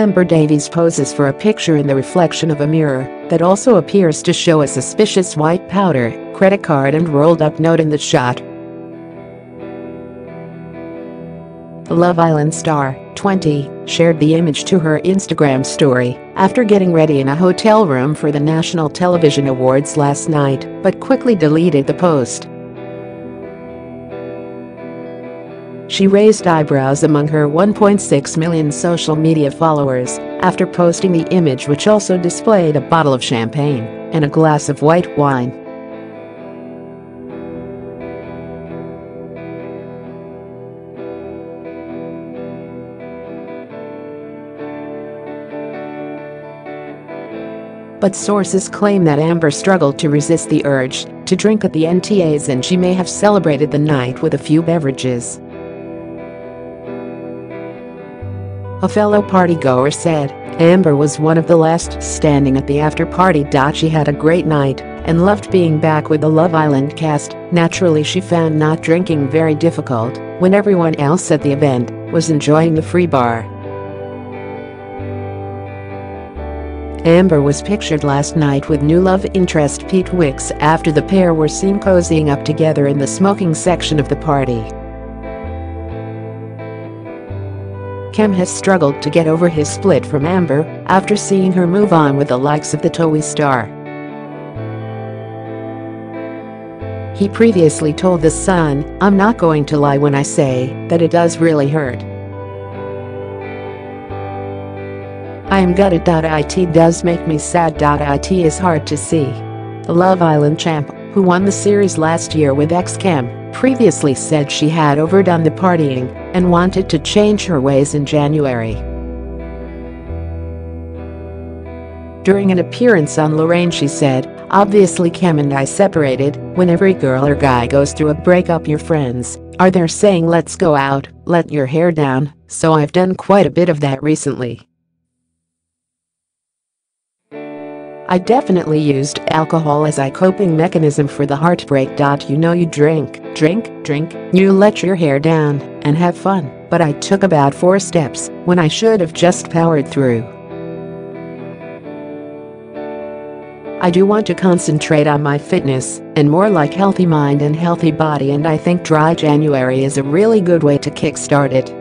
Amber Davies poses for a picture in the reflection of a mirror that also appears to show a suspicious white powder, credit card and rolled up note in the shot. The Love Island star, 20, shared the image to her Instagram story after getting ready in a hotel room for the National Television Awards last night, but quickly deleted the post. She raised eyebrows among her 1.6 million social media followers after posting the image which also displayed a bottle of champagne and a glass of white wine. But sources claim that Amber struggled to resist the urge to drink at the NTAs and she may have celebrated the night with a few beverages. A fellow partygoer said, Amber was one of the last standing at the after-party. She had a great night and loved being back with the Love Island cast. Naturally she found not drinking very difficult when everyone else at the event was enjoying the free bar. Amber was pictured last night with new love interest Pete Wicks after the pair were seen cozying up together in the smoking section of the party. Kem has struggled to get over his split from Amber after seeing her move on with the likes of the TOWIE star. He previously told The Sun, I'm not going to lie when I say that it does really hurt. I am gutted. It does make me sad. It is hard to see. The Love Island champ, who won the series last year with X-Kem, previously said she had overdone the partying and wanted to change her ways in January. During an appearance on Lorraine she said, Obviously Kem and I separated, when every girl or guy goes through a breakup your friends are there saying let's go out, let your hair down, so I've done quite a bit of that recently. I definitely used alcohol as a coping mechanism for the heartbreak. You know you drink, drink, drink, you let your hair down and have fun, but I took about four steps when I should have just powered through. I do want to concentrate on my fitness and more like healthy mind and healthy body and I think dry January is a really good way to kickstart it.